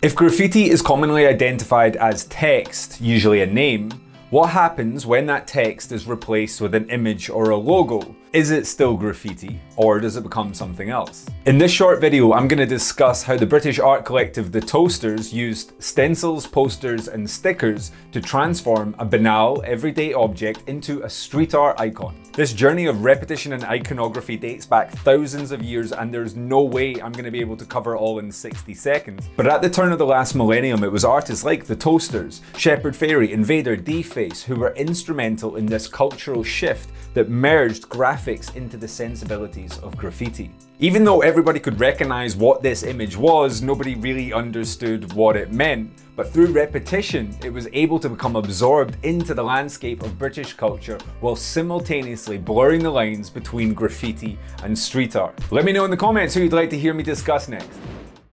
If graffiti is commonly identified as text, usually a name, what happens when that text is replaced with an image or a logo? Is it still graffiti, or does it become something else? In this short video, I'm going to discuss how the British art collective The Toasters used stencils, posters, and stickers to transform a banal, everyday object into a street art icon. This journey of repetition and iconography dates back thousands of years, and there's no way I'm going to be able to cover it all in 60 seconds. But at the turn of the last millennium, it was artists like The Toasters, Shepard Fairey, Invader, D-Face who were instrumental in this cultural shift that merged graphics into the sensibilities of graffiti. Even though everybody could recognize what this image was, nobody really understood what it meant. But through repetition, it was able to become absorbed into the landscape of British culture while simultaneously blurring the lines between graffiti and street art. Let me know in the comments who you'd like to hear me discuss next.